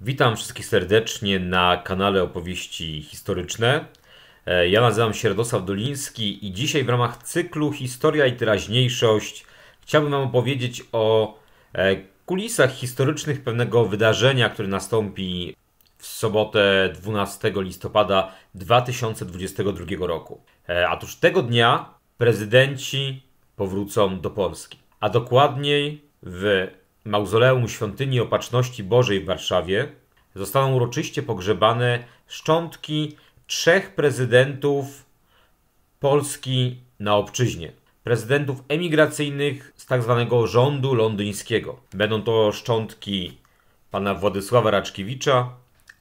Witam wszystkich serdecznie na kanale Opowieści Historyczne. E, Ja nazywam się Radosław Doliński i dzisiaj w ramach cyklu Historia i teraźniejszość chciałbym Wam opowiedzieć o e, kulisach historycznych pewnego wydarzenia, które nastąpi w sobotę 12 listopada 2022 roku. E, Otóż tego dnia prezydenci powrócą do Polski, a dokładniej w mauzoleum Świątyni Opatrzności Bożej w Warszawie zostaną uroczyście pogrzebane szczątki trzech prezydentów Polski na obczyźnie. Prezydentów emigracyjnych z tak zwanego rządu londyńskiego. Będą to szczątki pana Władysława Raczkiewicza,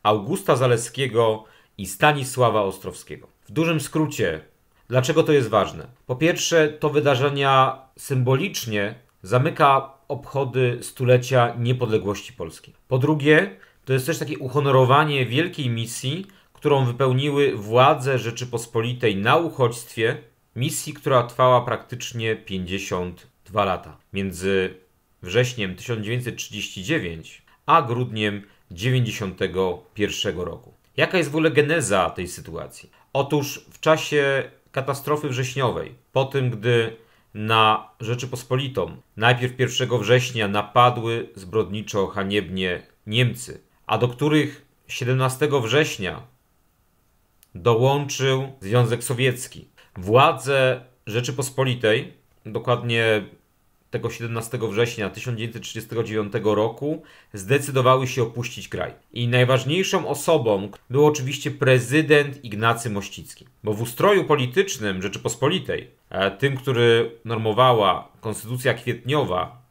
Augusta Zaleskiego i Stanisława Ostrowskiego. W dużym skrócie, dlaczego to jest ważne? Po pierwsze, to wydarzenia symbolicznie zamyka obchody stulecia niepodległości Polski. Po drugie, to jest też takie uhonorowanie wielkiej misji, którą wypełniły władze Rzeczypospolitej na uchodźstwie, misji, która trwała praktycznie 52 lata. Między wrześniem 1939 a grudniem 1991 roku. Jaka jest w ogóle geneza tej sytuacji? Otóż w czasie katastrofy wrześniowej, po tym gdy na Rzeczypospolitą najpierw 1 września napadły zbrodniczo haniebnie Niemcy, a do których 17 września dołączył Związek Sowiecki. Władze Rzeczypospolitej, dokładnie tego 17 września 1939 roku, zdecydowały się opuścić kraj. I najważniejszą osobą był oczywiście prezydent Ignacy Mościcki. Bo w ustroju politycznym Rzeczypospolitej, e, tym, który normowała Konstytucja Kwietniowa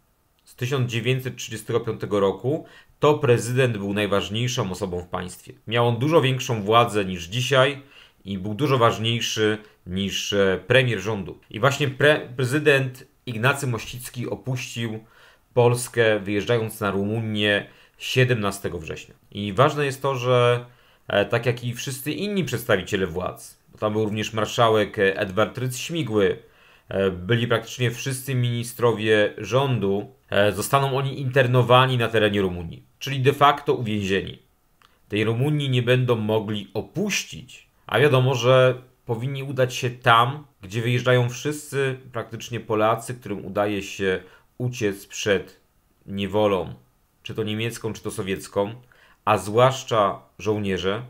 z 1935 roku, to prezydent był najważniejszą osobą w państwie. Miał on dużo większą władzę niż dzisiaj i był dużo ważniejszy niż e, premier rządu. I właśnie pre prezydent Ignacy Mościcki opuścił Polskę, wyjeżdżając na Rumunię 17 września. I ważne jest to, że e, tak jak i wszyscy inni przedstawiciele władz, bo tam był również marszałek e, Edward Rydz-Śmigły, e, byli praktycznie wszyscy ministrowie rządu, zostaną oni internowani na terenie Rumunii, czyli de facto uwięzieni. Tej Rumunii nie będą mogli opuścić, a wiadomo, że powinni udać się tam, gdzie wyjeżdżają wszyscy praktycznie Polacy, którym udaje się uciec przed niewolą, czy to niemiecką, czy to sowiecką, a zwłaszcza żołnierze,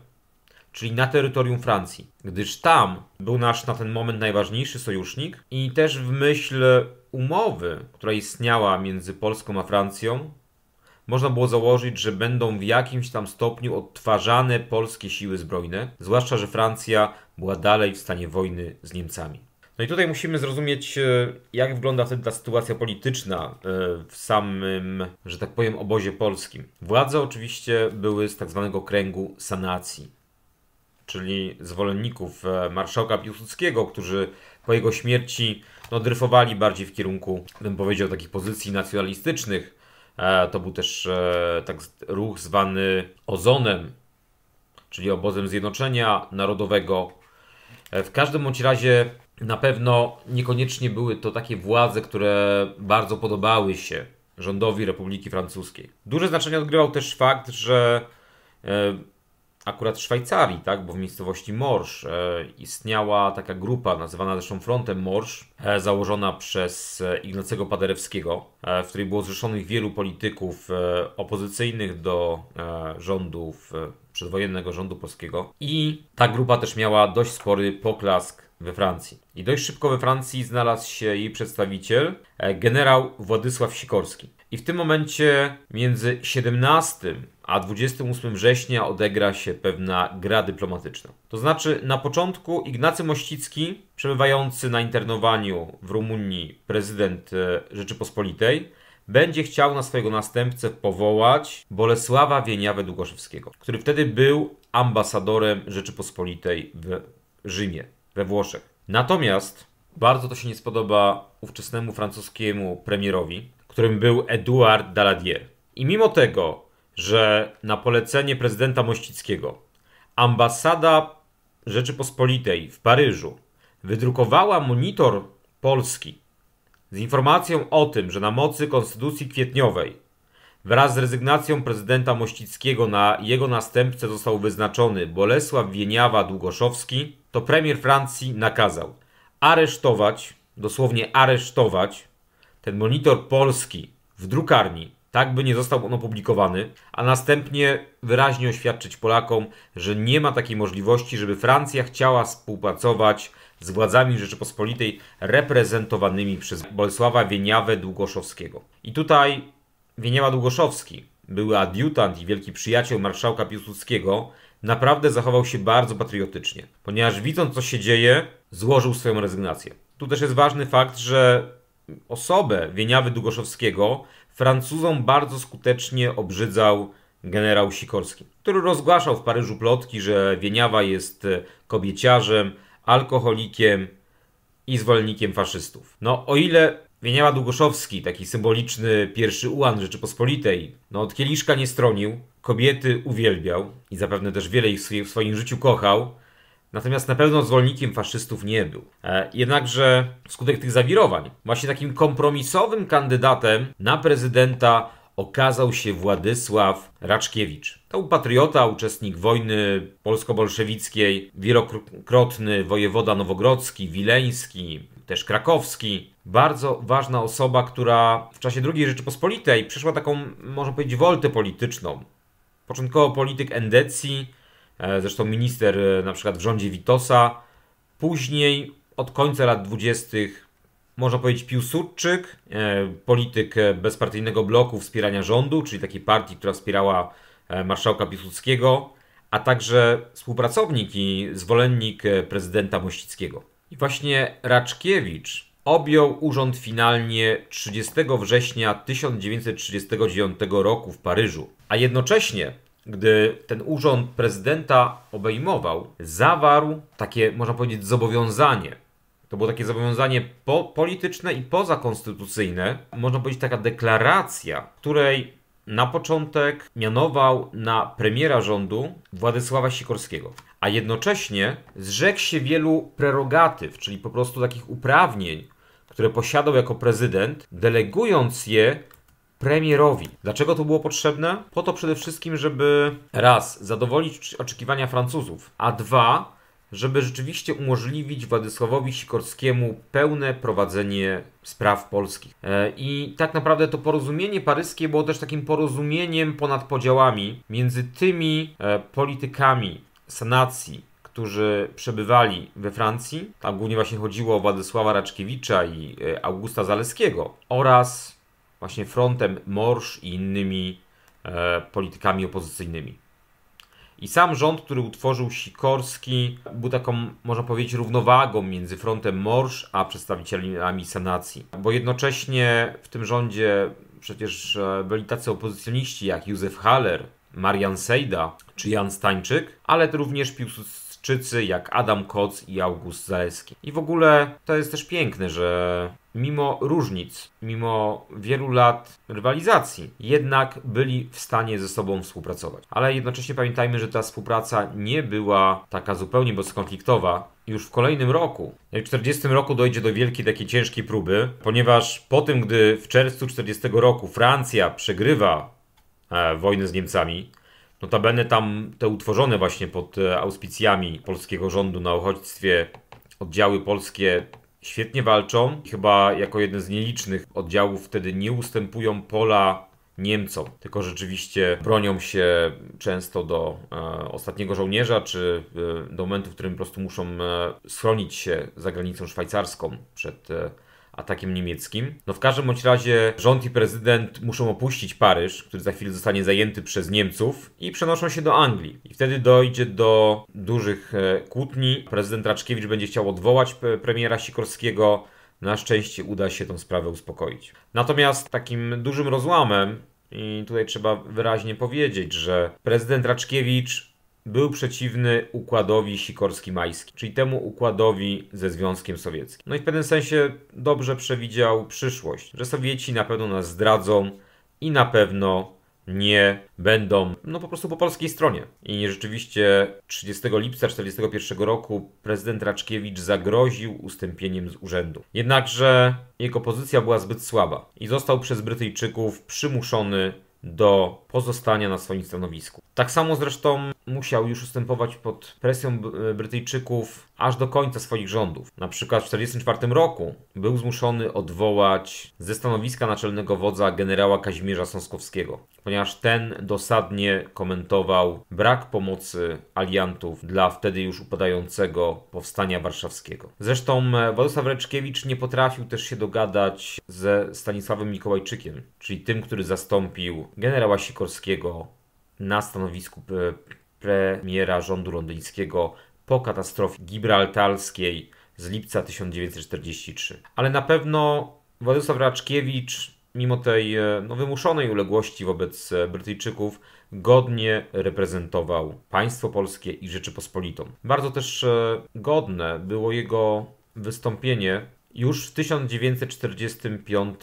czyli na terytorium Francji, gdyż tam był nasz na ten moment najważniejszy sojusznik i też w myśl umowy, która istniała między Polską a Francją, można było założyć, że będą w jakimś tam stopniu odtwarzane polskie siły zbrojne, zwłaszcza, że Francja była dalej w stanie wojny z Niemcami. No i tutaj musimy zrozumieć, e, jak wygląda wtedy ta sytuacja polityczna e, w samym, że tak powiem, obozie polskim. Władze oczywiście były z tak zwanego kręgu sanacji, czyli zwolenników e, marszałka Piłsudskiego, którzy po jego śmierci no, dryfowali bardziej w kierunku, bym powiedział, takich pozycji nacjonalistycznych. To był też tak ruch zwany Ozonem, czyli obozem Zjednoczenia Narodowego. W każdym bądź razie na pewno niekoniecznie były to takie władze, które bardzo podobały się rządowi Republiki Francuskiej. Duże znaczenie odgrywał też fakt, że e, akurat w Szwajcarii, tak, bo w miejscowości Morsz e, istniała taka grupa nazywana zresztą Frontem Morsz, e, założona przez Ignacego Paderewskiego, w której było zrzeszonych wielu polityków opozycyjnych do rządów, przedwojennego rządu polskiego. I ta grupa też miała dość spory poklask we Francji. I dość szybko we Francji znalazł się jej przedstawiciel, e, generał Władysław Sikorski. I w tym momencie między 17 a 28 września odegra się pewna gra dyplomatyczna. To znaczy, na początku Ignacy Mościcki, przebywający na internowaniu w Rumunii prezydent e, Rzeczypospolitej, będzie chciał na swojego następcę powołać Bolesława Wieniawę Długoszewskiego, który wtedy był ambasadorem Rzeczypospolitej w Rzymie, we Włoszech. Natomiast bardzo to się nie spodoba ówczesnemu francuskiemu premierowi, którym był Edouard Daladier. I mimo tego, że na polecenie prezydenta Mościckiego ambasada Rzeczypospolitej w Paryżu wydrukowała monitor polski z informacją o tym, że na mocy Konstytucji Kwietniowej Wraz z rezygnacją prezydenta Mościckiego na jego następcę został wyznaczony Bolesław Wieniawa-Długoszowski, to premier Francji nakazał aresztować, dosłownie aresztować, ten monitor polski w drukarni, tak by nie został on opublikowany, a następnie wyraźnie oświadczyć Polakom, że nie ma takiej możliwości, żeby Francja chciała współpracować z władzami Rzeczypospolitej reprezentowanymi przez Bolesława Wieniawę Długoszowskiego. I tutaj Wieniawa Długoszowski, były adiutant i wielki przyjaciel marszałka Piłsudskiego, naprawdę zachował się bardzo patriotycznie, ponieważ widząc co się dzieje, złożył swoją rezygnację. Tu też jest ważny fakt, że osobę Wieniawy Długoszowskiego Francuzom bardzo skutecznie obrzydzał generał Sikorski, który rozgłaszał w Paryżu plotki, że Wieniawa jest kobieciarzem, alkoholikiem i zwolennikiem faszystów. No, o ile Wieniawa Długoszowski, taki symboliczny pierwszy ułan Rzeczypospolitej, no od kieliszka nie stronił, kobiety uwielbiał i zapewne też wiele ich w swoim życiu kochał, natomiast na pewno zwolennikiem faszystów nie był. E, jednakże wskutek tych zawirowań, właśnie takim kompromisowym kandydatem na prezydenta okazał się Władysław Raczkiewicz. To był patriota, uczestnik wojny polsko-bolszewickiej, wielokrotny wojewoda nowogrodzki, wileński, też krakowski. Bardzo ważna osoba, która w czasie II Rzeczypospolitej przeszła taką, można powiedzieć, woltę polityczną. Początkowo polityk endecji, e, zresztą minister e, na przykład w rządzie Witosa. Później od końca lat dwudziestych można powiedzieć Piłsudczyk, e, polityk bezpartyjnego bloku wspierania rządu, czyli takiej partii, która wspierała marszałka Piłsudskiego, a także współpracownik i zwolennik prezydenta Mościckiego. I właśnie Raczkiewicz objął urząd finalnie 30 września 1939 roku w Paryżu, a jednocześnie gdy ten urząd prezydenta obejmował, zawarł takie, można powiedzieć, zobowiązanie. To było takie zobowiązanie po polityczne i pozakonstytucyjne. Można powiedzieć taka deklaracja, której na początek mianował na premiera rządu Władysława Sikorskiego, a jednocześnie zrzekł się wielu prerogatyw, czyli po prostu takich uprawnień, które posiadał jako prezydent, delegując je premierowi. Dlaczego to było potrzebne? Po to przede wszystkim, żeby raz zadowolić oczekiwania Francuzów, a dwa żeby rzeczywiście umożliwić Władysławowi Sikorskiemu pełne prowadzenie spraw polskich. E, I tak naprawdę to porozumienie paryskie było też takim porozumieniem ponad podziałami między tymi e, politykami sanacji, którzy przebywali we Francji, tam głównie właśnie chodziło o Władysława Raczkiewicza i e, Augusta Zaleskiego, oraz właśnie frontem Morsz i innymi politykami opozycyjnymi. I sam rząd, który utworzył Sikorski, był taką, można powiedzieć, równowagą między frontem Morsz a przedstawicielami sanacji. Bo jednocześnie w tym rządzie przecież e, byli tacy opozycjoniści jak Józef Haller, Marian Sejda czy Jan Stańczyk, ale również Jak Adam Koc i August Zaleski. I w ogóle to jest też piękne, że mimo różnic, mimo wielu lat rywalizacji, jednak byli w stanie ze sobą współpracować. Ale jednocześnie pamiętajmy, że ta współpraca nie była taka zupełnie bezkonfliktowa. Już w kolejnym roku, w 40 roku dojdzie do wielkiej takiej ciężkiej próby, ponieważ po tym, gdy w czerwcu 40 roku Francja przegrywa e, wojnę z Niemcami, Notabene tam te utworzone właśnie pod e, auspicjami polskiego rządu na uchodźstwie oddziały polskie świetnie walczą. Chyba jako jeden z nielicznych oddziałów wtedy nie ustępują pola Niemcom, tylko rzeczywiście bronią się często do e, ostatniego żołnierza, czy e, do momentu, w którym po prostu muszą e, schronić się za granicą szwajcarską przed e, atakiem niemieckim. No w każdym bądź razie rząd i prezydent muszą opuścić Paryż, który za chwilę zostanie zajęty przez Niemców i przenoszą się do Anglii. I wtedy dojdzie do dużych e, kłótni. Prezydent Raczkiewicz będzie chciał odwołać premiera Sikorskiego. Na szczęście uda się tę sprawę uspokoić. Natomiast takim dużym rozłamem i tutaj trzeba wyraźnie powiedzieć, że prezydent Raczkiewicz był przeciwny układowi Sikorski-Majski, czyli temu układowi ze Związkiem Sowieckim. No i w pewnym sensie dobrze przewidział przyszłość, że Sowieci na pewno nas zdradzą i na pewno nie będą, no po prostu po polskiej stronie. I rzeczywiście 30 lipca 1941 roku prezydent Raczkiewicz zagroził ustąpieniem z urzędu. Jednakże jego pozycja była zbyt słaba i został przez Brytyjczyków przymuszony do pozostania na swoim stanowisku. Tak samo zresztą musiał już ustępować pod presją Brytyjczyków aż do końca swoich rządów. Na przykład w 1944 roku był zmuszony odwołać ze stanowiska naczelnego wodza generała Kazimierza Sąskowskiego, ponieważ ten dosadnie komentował brak pomocy aliantów dla wtedy już upadającego powstania warszawskiego. Zresztą Władysław Reczkiewicz nie potrafił też się dogadać ze Stanisławem Mikołajczykiem, czyli tym, który zastąpił generała Sikorskiego na stanowisku premiera rządu londyńskiego po katastrofie gibraltarskiej z lipca 1943. Ale na pewno Władysław Raczkiewicz, mimo tej e, no, wymuszonej uległości wobec e, Brytyjczyków, godnie reprezentował państwo polskie i Rzeczypospolitą. Bardzo też e, godne było jego wystąpienie już w 1945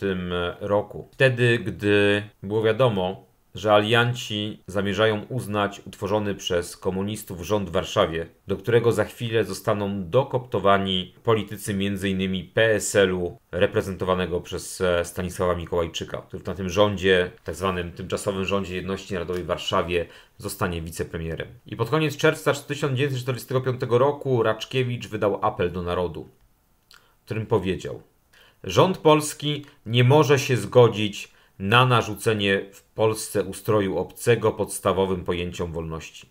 roku. Wtedy, gdy było wiadomo, że alianci zamierzają uznać utworzony przez komunistów rząd w Warszawie, do którego za chwilę zostaną dokoptowani politycy m.in. PSL-u reprezentowanego przez e, Stanisława Mikołajczyka, który na tym rządzie, tak zwanym tymczasowym rządzie jedności narodowej w Warszawie zostanie wicepremierem. I pod koniec czerwca 1945 roku Raczkiewicz wydał apel do narodu, w którym powiedział: Rząd polski nie może się zgodzić na narzucenie w Polsce ustroju obcego podstawowym pojęciom wolności,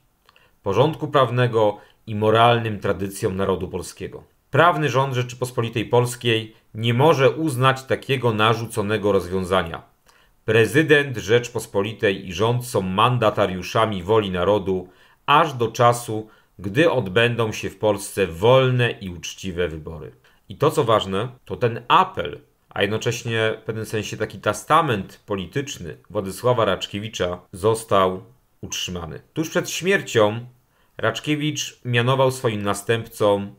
porządku prawnego i moralnym tradycjom narodu polskiego. Prawny rząd Rzeczypospolitej Polskiej nie może uznać takiego narzuconego rozwiązania. Prezydent Rzeczpospolitej i rząd są mandatariuszami woli narodu aż do czasu, gdy odbędą się w Polsce wolne i uczciwe wybory. I to co ważne, to ten apel a jednocześnie w pewnym sensie taki testament polityczny Władysława Raczkiewicza został utrzymany. Tuż przed śmiercią Raczkiewicz mianował swoim następcą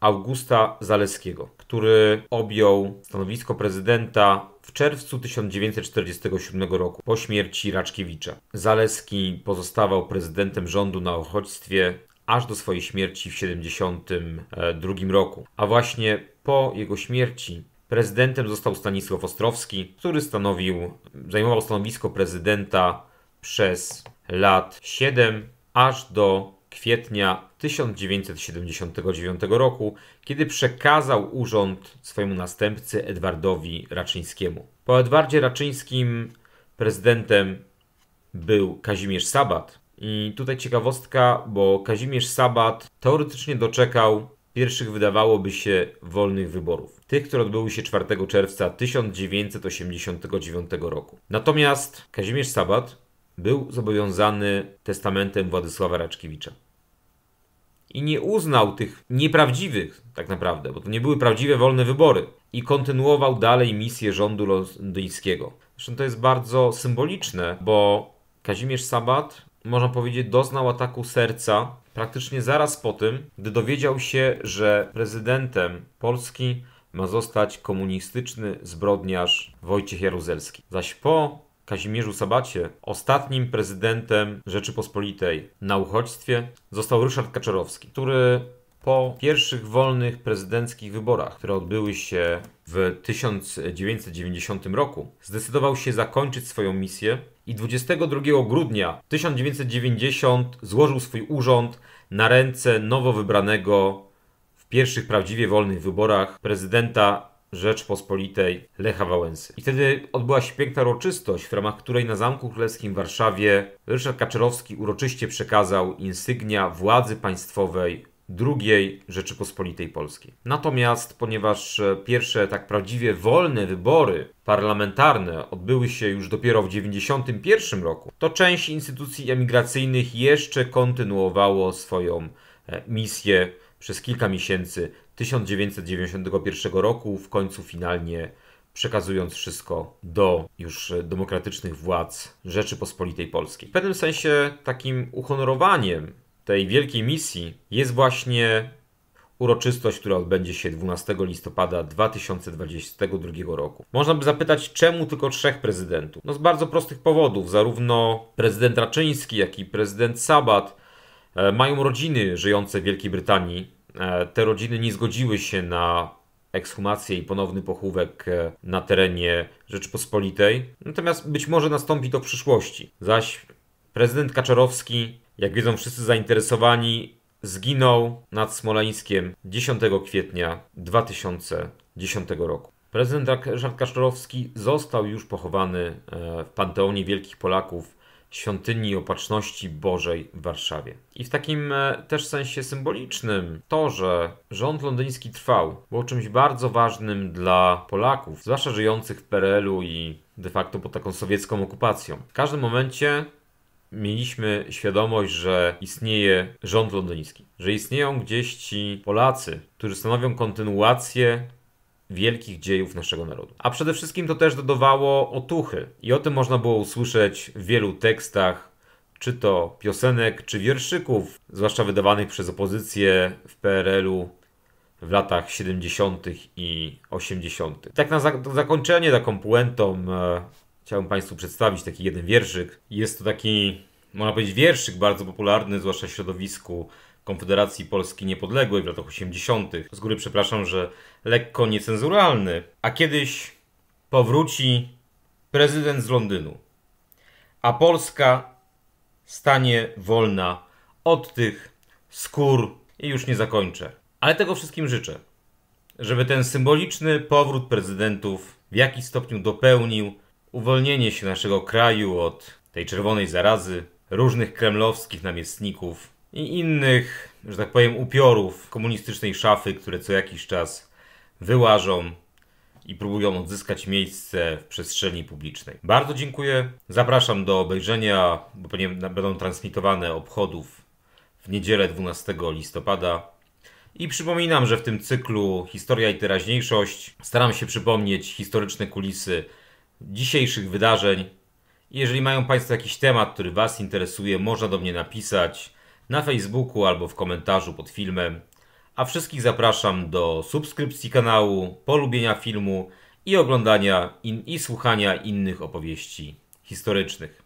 Augusta Zaleskiego, który objął stanowisko prezydenta w czerwcu 1947 roku po śmierci Raczkiewicza. Zaleski pozostawał prezydentem rządu na uchodźstwie aż do swojej śmierci w 1972 roku. A właśnie po jego śmierci Prezydentem został Stanisław Ostrowski, który stanowił, zajmował stanowisko prezydenta przez lat 7 aż do kwietnia 1979 roku, kiedy przekazał urząd swojemu następcy Edwardowi Raczyńskiemu. Po Edwardzie Raczyńskim prezydentem był Kazimierz Sabat. I tutaj ciekawostka, bo Kazimierz Sabat teoretycznie doczekał pierwszych wydawałoby się wolnych wyborów. Tych, które odbyły się 4 czerwca 1989 roku. Natomiast Kazimierz Sabat był zobowiązany testamentem Władysława Raczkiewicza. I nie uznał tych nieprawdziwych, tak naprawdę, bo to nie były prawdziwe wolne wybory, i kontynuował dalej misję rządu londyńskiego. Zresztą to jest bardzo symboliczne, bo Kazimierz Sabat, można powiedzieć, doznał ataku serca praktycznie zaraz po tym, gdy dowiedział się, że prezydentem Polski ma zostać komunistyczny zbrodniarz Wojciech Jaruzelski. Zaś po Kazimierzu Sabacie, ostatnim prezydentem Rzeczypospolitej na uchodźstwie, został Ryszard Kaczorowski, który po pierwszych wolnych prezydenckich wyborach, które odbyły się w 1990 roku, zdecydował się zakończyć swoją misję i 22 grudnia 1990 złożył swój urząd na ręce nowo wybranego w pierwszych prawdziwie wolnych wyborach prezydenta Rzeczpospolitej Lecha Wałęsy. I wtedy odbyła się piękna uroczystość, w ramach której na Zamku Królewskim w Warszawie Ryszard Kaczorowski uroczyście przekazał insygnia władzy państwowej II Rzeczypospolitej Polskiej. Natomiast, ponieważ pierwsze tak prawdziwie wolne wybory parlamentarne odbyły się już dopiero w 1991 roku, to część instytucji emigracyjnych jeszcze kontynuowało swoją e, misję przez kilka miesięcy 1991 roku, w końcu finalnie przekazując wszystko do już demokratycznych władz Rzeczypospolitej Polskiej. W pewnym sensie takim uhonorowaniem tej wielkiej misji jest właśnie uroczystość, która odbędzie się 12 listopada 2022 roku. Można by zapytać, czemu tylko trzech prezydentów? No z bardzo prostych powodów. Zarówno prezydent Raczyński, jak i prezydent Sabat e, mają rodziny żyjące w Wielkiej Brytanii. E, te rodziny nie zgodziły się na ekshumację i ponowny pochówek e, na terenie Rzeczypospolitej. Natomiast być może nastąpi to w przyszłości. Zaś prezydent Kaczorowski, jak wiedzą wszyscy zainteresowani, zginął nad Smoleńskiem 10 kwietnia 2010 roku. Prezydent Ryszard Kaczorowski został już pochowany e, w Panteonie Wielkich Polaków świątyni Opatrzności Bożej w Warszawie. I w takim e, też sensie symbolicznym to, że rząd londyński trwał, było czymś bardzo ważnym dla Polaków, zwłaszcza żyjących w PRL-u i de facto pod taką sowiecką okupacją. W każdym momencie mieliśmy świadomość, że istnieje rząd londyński, że istnieją gdzieś ci Polacy, którzy stanowią kontynuację wielkich dziejów naszego narodu. A przede wszystkim to też dodawało otuchy i o tym można było usłyszeć w wielu tekstach, czy to piosenek, czy wierszyków, zwłaszcza wydawanych przez opozycję w PRL-u w latach 70. i 80. Tak na zakończenie, taką puentą e, chciałbym Państwu przedstawić taki jeden wierszyk. Jest to taki, można powiedzieć, wierszyk bardzo popularny, zwłaszcza w środowisku Konfederacji Polski Niepodległej w latach 80. Z góry przepraszam, że lekko niecenzuralny. A kiedyś powróci prezydent z Londynu, a Polska stanie wolna od tych skór i już nie zakończę. Ale tego wszystkim życzę, żeby ten symboliczny powrót prezydentów w jakiś stopniu dopełnił uwolnienie się naszego kraju od tej czerwonej zarazy, różnych kremlowskich namiestników i innych, że tak powiem, upiorów komunistycznej szafy, które co jakiś czas wyłażą i próbują odzyskać miejsce w przestrzeni publicznej. Bardzo dziękuję. Zapraszam do obejrzenia, bo pewnie będą transmitowane obchodów w niedzielę 12 listopada. I przypominam, że w tym cyklu Historia i teraźniejszość staram się przypomnieć historyczne kulisy dzisiejszych wydarzeń. Jeżeli mają Państwo jakiś temat, który Was interesuje, można do mnie napisać na Facebooku albo w komentarzu pod filmem. A wszystkich zapraszam do subskrypcji kanału, polubienia filmu i oglądania in, i słuchania innych opowieści historycznych.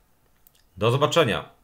Do zobaczenia!